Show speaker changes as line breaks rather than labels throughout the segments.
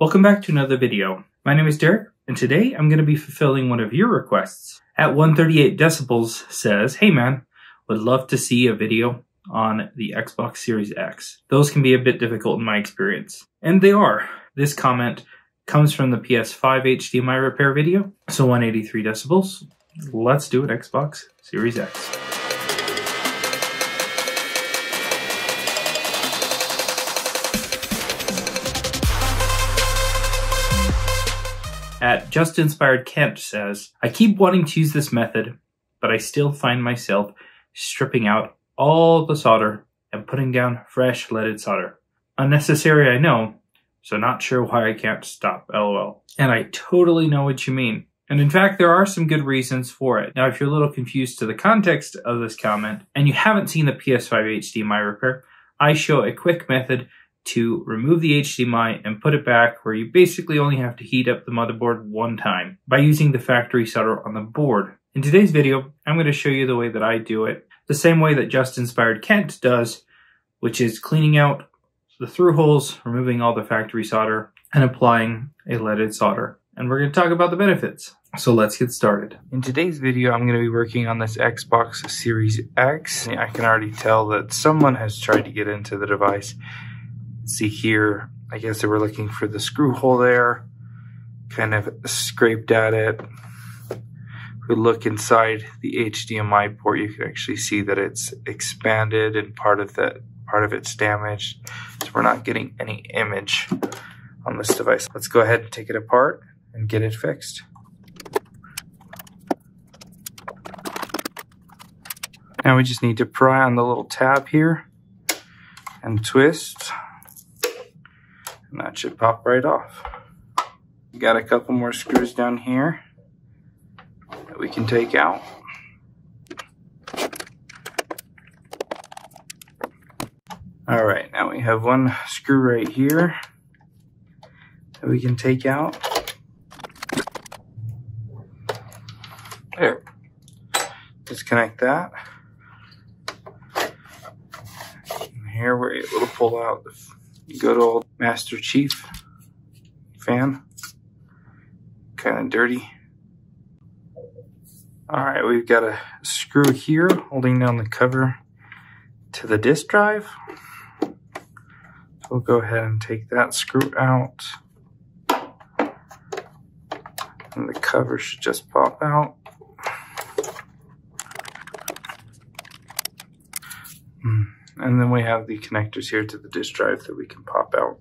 Welcome back to another video. My name is Derek, and today I'm going to be fulfilling one of your requests. At 138 decibels says, Hey man, would love to see a video on the Xbox Series X. Those can be a bit difficult in my experience. And they are. This comment comes from the PS5 HDMI repair video, so 183 decibels. Let's do it, Xbox Series X. At Just Inspired Kent says, I keep wanting to use this method, but I still find myself stripping out all the solder and putting down fresh leaded solder. Unnecessary, I know, so not sure why I can't stop, lol. And I totally know what you mean. And in fact, there are some good reasons for it. Now, if you're a little confused to the context of this comment, and you haven't seen the PS5 HDMI repair, I show a quick method to remove the HDMI and put it back where you basically only have to heat up the motherboard one time by using the factory solder on the board. In today's video, I'm going to show you the way that I do it, the same way that Just Inspired Kent does, which is cleaning out the through holes, removing all the factory solder, and applying a leaded solder. And we're going to talk about the benefits. So let's get started. In today's video, I'm going to be working on this Xbox Series X. I can already tell that someone has tried to get into the device see here, I guess they were looking for the screw hole there, kind of scraped at it. If we look inside the HDMI port, you can actually see that it's expanded and part of that part of it's damaged. So we're not getting any image on this device. Let's go ahead and take it apart and get it fixed. Now we just need to pry on the little tab here and twist and that should pop right off. Got a couple more screws down here that we can take out. All right, now we have one screw right here that we can take out. There. Disconnect that. And here we're able to pull out the good old Master Chief fan. Kind of dirty. All right, we've got a screw here holding down the cover to the disk drive. We'll go ahead and take that screw out. And the cover should just pop out. Hmm. And then we have the connectors here to the disk drive that we can pop out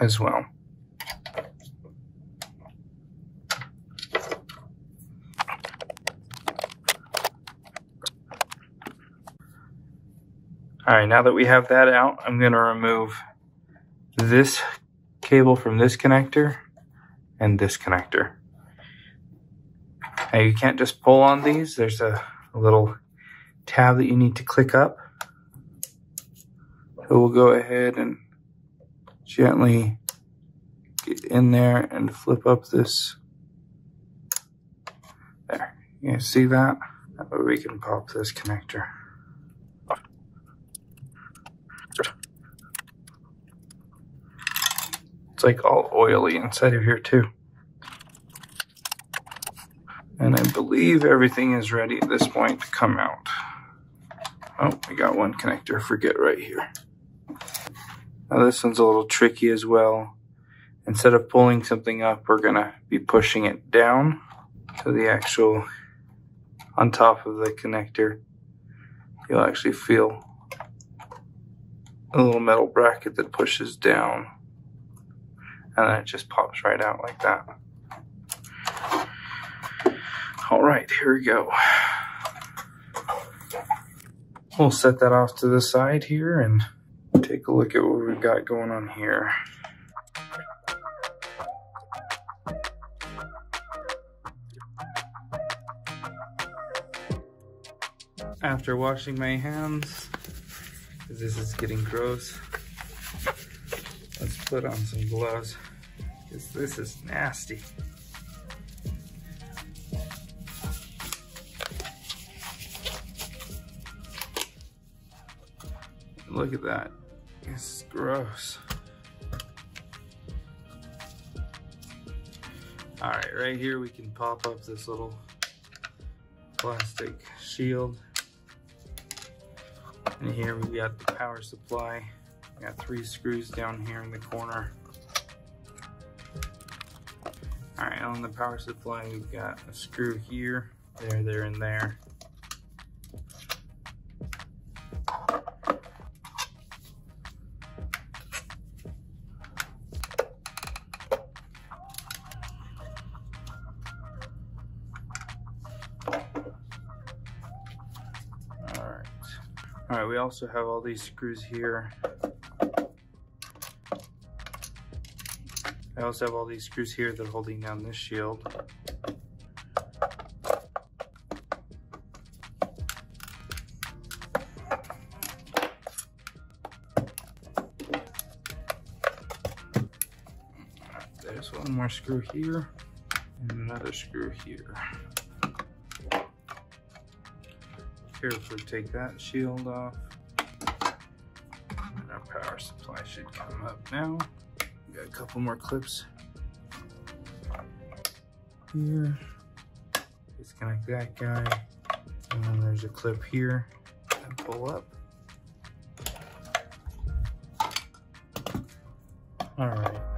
as well. All right, now that we have that out, I'm going to remove this cable from this connector and this connector. Now you can't just pull on these. There's a, a little tab that you need to click up. So we'll go ahead and gently get in there and flip up this. There, you see that? That way we can pop this connector. It's like all oily inside of here too. And I believe everything is ready at this point to come out. Oh, we got one connector, forget right here. Now this one's a little tricky as well. Instead of pulling something up, we're gonna be pushing it down to the actual, on top of the connector. You'll actually feel a little metal bracket that pushes down and then it just pops right out like that. All right, here we go. We'll set that off to the side here and take a look at what we've got going on here. After washing my hands, because this is getting gross, let's put on some gloves, because this is nasty. Look at that. Gross. All right, right here we can pop up this little plastic shield. And here we got the power supply. Got three screws down here in the corner. All right, on the power supply, we've got a screw here, there, there, and there. All right, we also have all these screws here. I also have all these screws here that are holding down this shield. There's one more screw here and another screw here. Carefully take that shield off. And our power supply should come up now. We Got a couple more clips here. Disconnect that guy. And then there's a clip here and pull up. All right.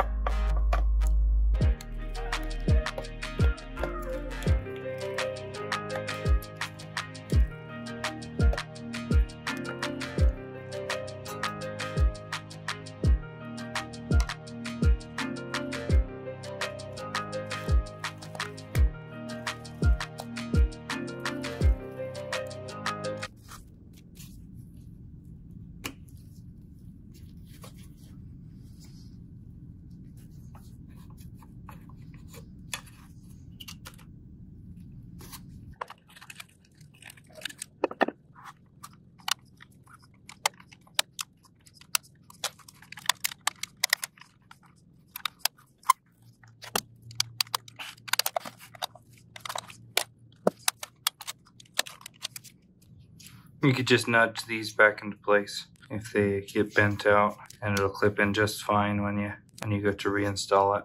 You could just nudge these back into place if they get bent out and it'll clip in just fine when you when you go to reinstall it.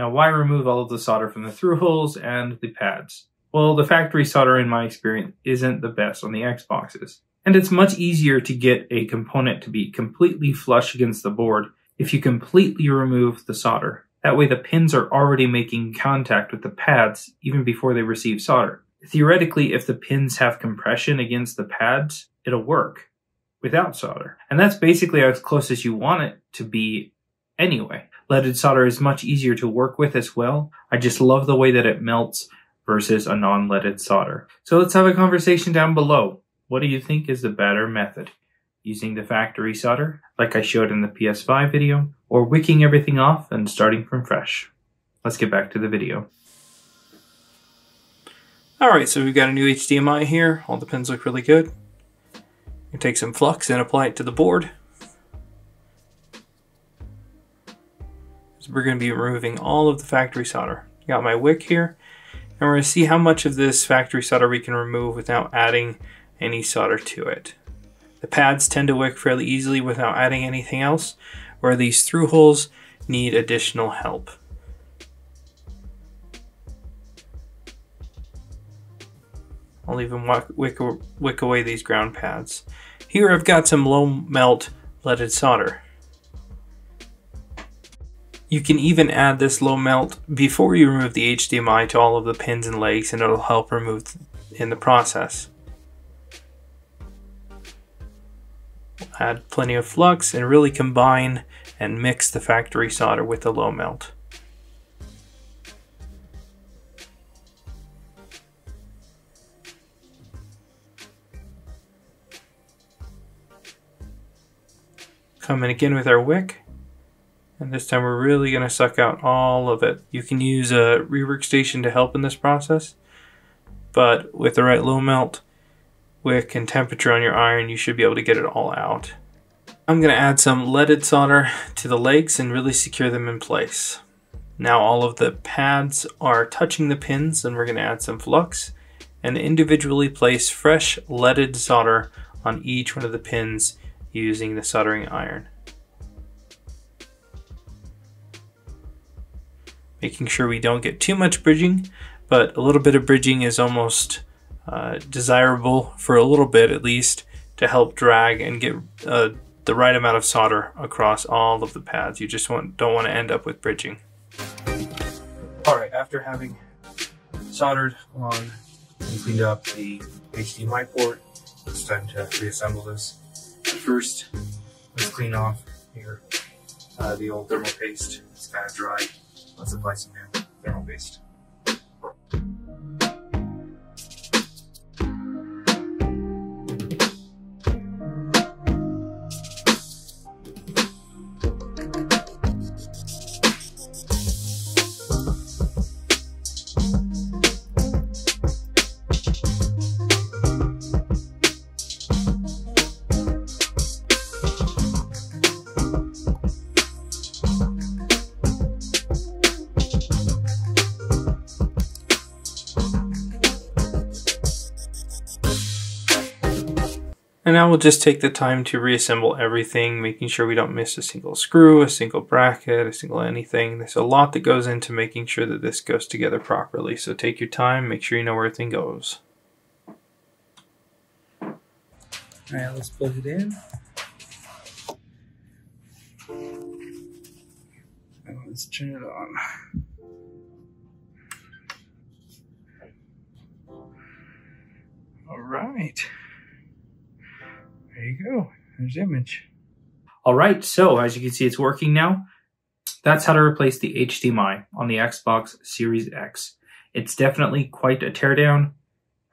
Now, why remove all of the solder from the through holes and the pads? Well, the factory solder, in my experience, isn't the best on the Xboxes. And it's much easier to get a component to be completely flush against the board if you completely remove the solder. That way the pins are already making contact with the pads even before they receive solder. Theoretically, if the pins have compression against the pads, it'll work without solder. And that's basically as close as you want it to be anyway. Leaded solder is much easier to work with as well. I just love the way that it melts versus a non-leaded solder. So let's have a conversation down below. What do you think is the better method? Using the factory solder, like I showed in the PS5 video, or wicking everything off and starting from fresh? Let's get back to the video.
Alright, so we've got a new HDMI here. All the pins look really good. You take some flux and apply it to the board. We're going to be removing all of the factory solder. Got my wick here. And we're going to see how much of this factory solder we can remove without adding any solder to it. The pads tend to wick fairly easily without adding anything else, where these through holes need additional help. I'll even wick, wick away these ground pads. Here I've got some low melt leaded solder. You can even add this low melt before you remove the HDMI to all of the pins and legs and it'll help remove in the process.
add plenty of flux and really combine and mix the factory solder with the low melt. Come in again with our wick. And this time we're really going to suck out all of it. You can use a rework station to help in this process. But with the right low melt, wick, and temperature on your iron, you should be able to get it all out. I'm going to add some leaded solder to the legs and really secure them in place. Now all of the pads are touching the pins and we're going to add some flux and individually place fresh leaded solder on each one of the pins using the soldering iron. Making sure we don't get too much bridging, but a little bit of bridging is almost uh, desirable for a little bit at least to help drag and get uh, the right amount of solder across all of the pads. You just want, don't want to end up with bridging. Alright, after having soldered on and cleaned up the HDMI port, it's time to reassemble this. First, let's clean off here uh, the old thermal paste. It's kind of dry. Let's apply some new thermal paste. Now we'll just take the time to reassemble everything, making sure we don't miss a single screw, a single bracket, a single anything. There's a lot that goes into making sure that this goes together properly. So take your time, make sure you know where everything goes. All right, let's plug it in. And let's turn it on. All right. There you go. There's the image.
All right, so as you can see, it's working now. That's how to replace the HDMI on the Xbox Series X. It's definitely quite a teardown.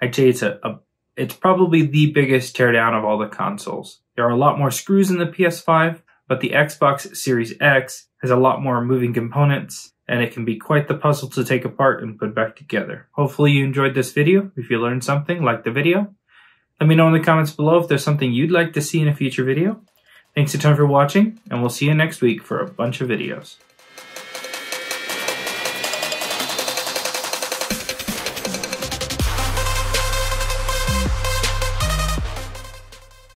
I'd say it's a, a it's probably the biggest teardown of all the consoles. There are a lot more screws in the PS5, but the Xbox Series X has a lot more moving components, and it can be quite the puzzle to take apart and put back together. Hopefully you enjoyed this video. If you learned something, like the video. Let me know in the comments below if there's something you'd like to see in a future video. Thanks a ton for watching, and we'll see you next week for a bunch of videos.